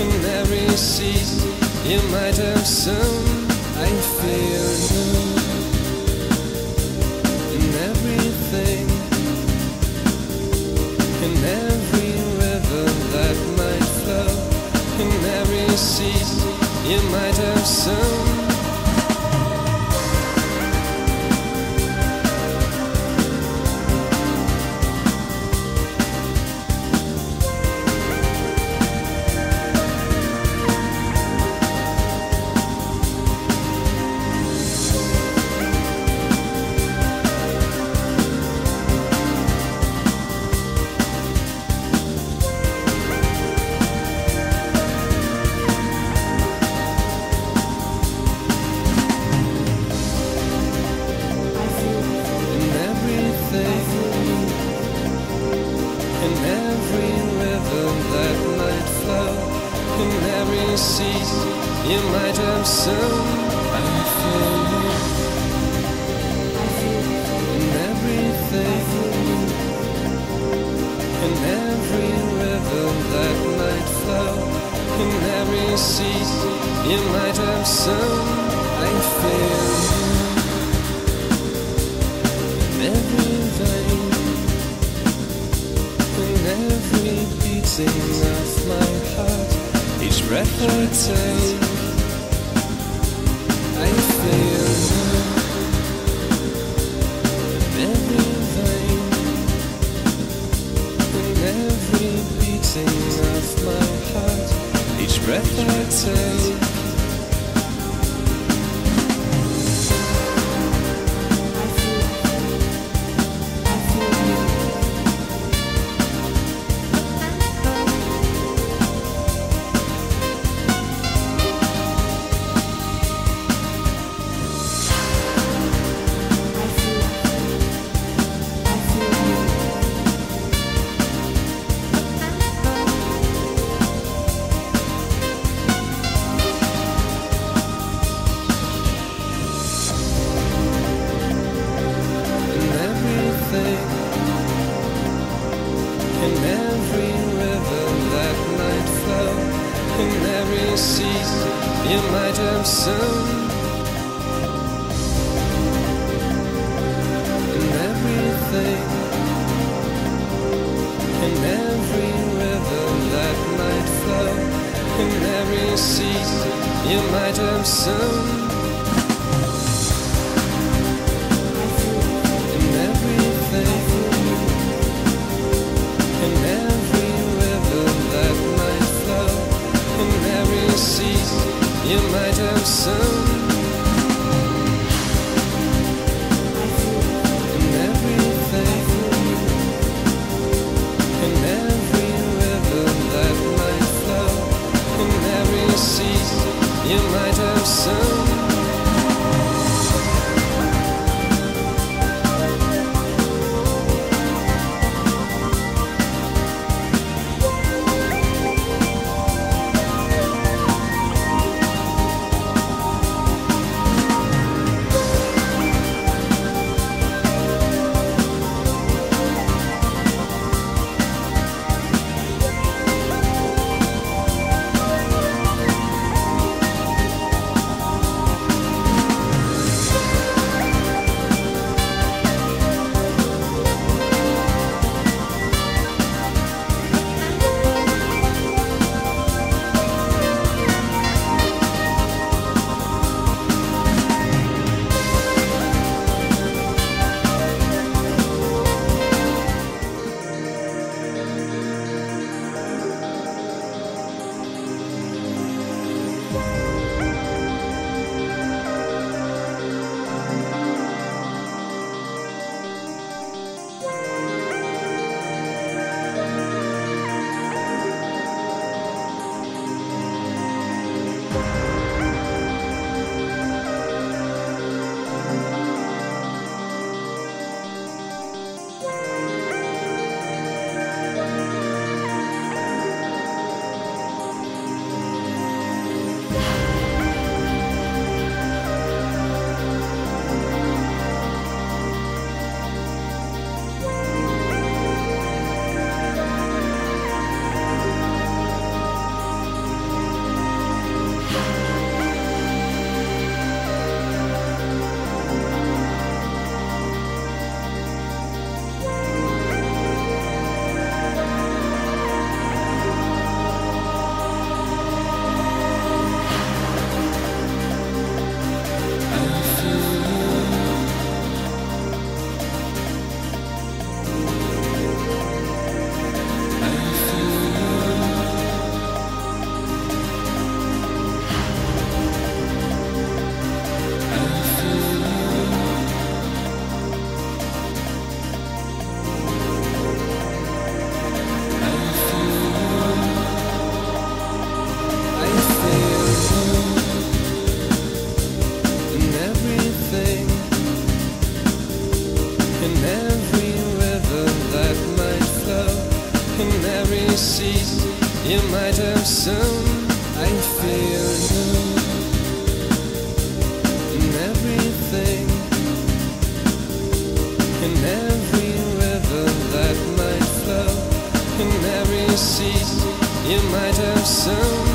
open every seat you might have soon. I feel you in everything, in every river that might flow, in every seat you might have soon. seat, you might have some I feel Everything. And every beating of my heart Each breath I take you might have soon. And everything, in every river that might flow, in every sea. you might have soon. You might have some you might have sown. I feel you in everything, in every river that might flow, in every sea you might have sown.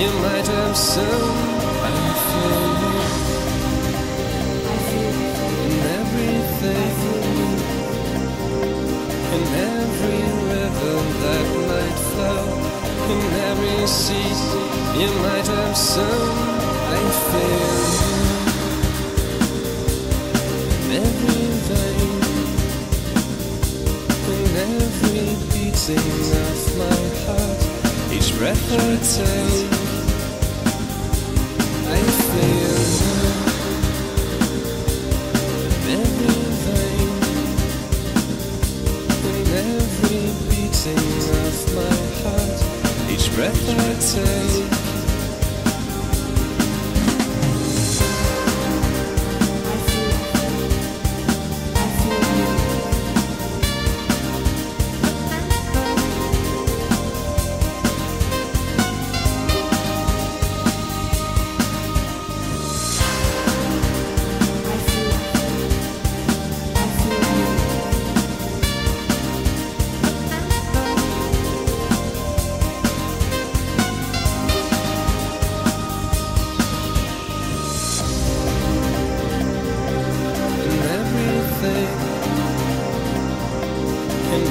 You might have sown. I feel you in everything, in every river that might flow, in every sea you might have sown. I feel in every vein, in every beating of my heart, each breath I take,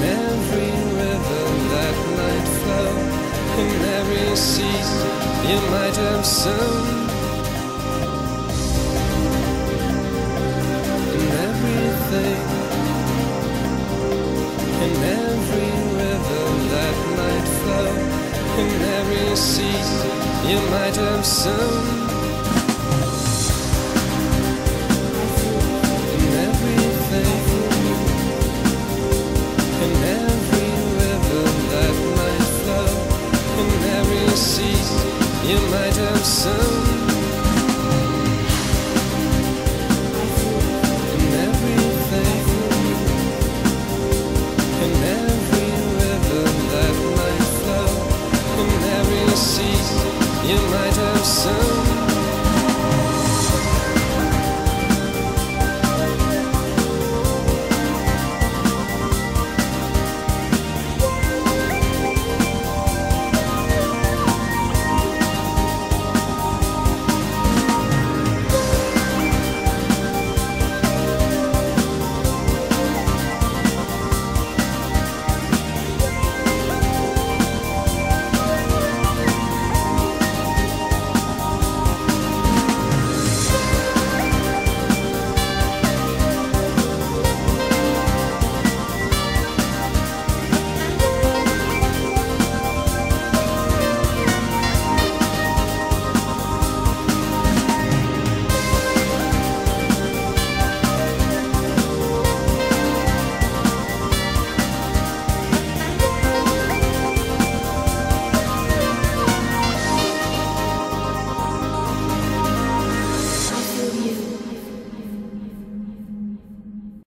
every river that might flow, in every sea you might have sown. In everything, in every river that might flow, in every you might have sown.